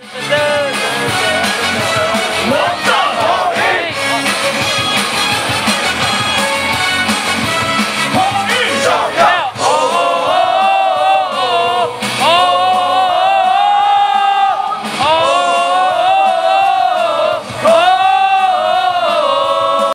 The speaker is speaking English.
This is it.